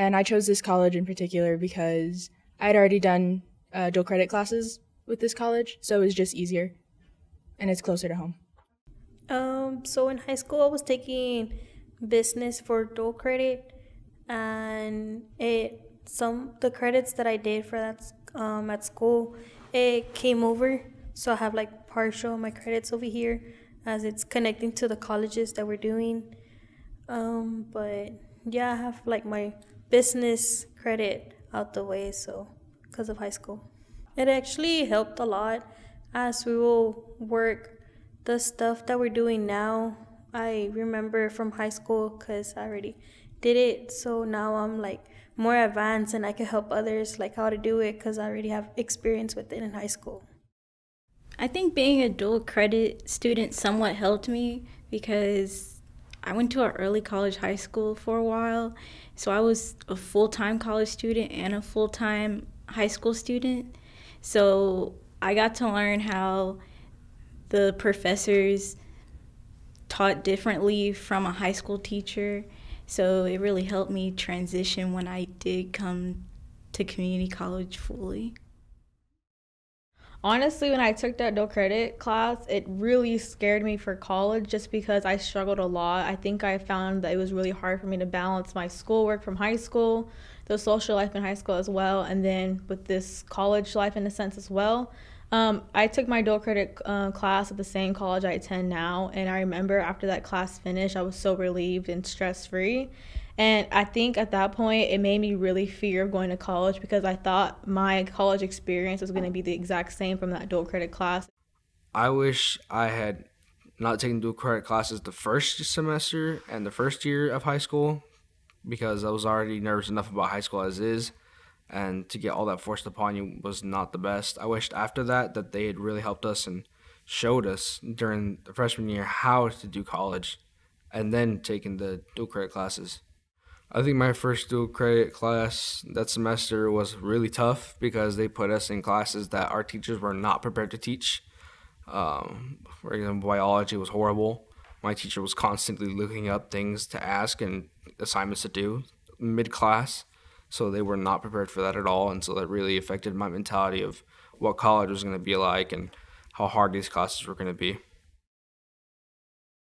And I chose this college in particular because I had already done uh, dual credit classes with this college, so it was just easier and it's closer to home. Um, so in high school, I was taking business for dual credit, and it some the credits that I did for that um, at school it came over, so I have like partial my credits over here as it's connecting to the colleges that we're doing. Um, but yeah, I have like my business credit out the way, so because of high school, it actually helped a lot as we will work the stuff that we're doing now. I remember from high school because I already did it, so now I'm like more advanced and I can help others like how to do it because I already have experience with it in high school. I think being a dual credit student somewhat helped me because I went to an early college high school for a while. So I was a full time college student and a full time high school student. So I got to learn how the professors taught differently from a high school teacher. So it really helped me transition when I did come to community college fully. Honestly, when I took that dual credit class, it really scared me for college just because I struggled a lot. I think I found that it was really hard for me to balance my schoolwork from high school, the social life in high school as well, and then with this college life in a sense as well. Um, I took my dual credit uh, class at the same college I attend now, and I remember after that class finished, I was so relieved and stress free. And I think at that point, it made me really fear of going to college because I thought my college experience was going to be the exact same from that dual credit class. I wish I had not taken dual credit classes the first semester and the first year of high school because I was already nervous enough about high school as is and to get all that forced upon you was not the best. I wished after that that they had really helped us and showed us during the freshman year how to do college and then taking the dual credit classes. I think my first dual credit class that semester was really tough because they put us in classes that our teachers were not prepared to teach. Um, for example, biology was horrible. My teacher was constantly looking up things to ask and assignments to do mid class, so they were not prepared for that at all. And so that really affected my mentality of what college was going to be like and how hard these classes were going to be.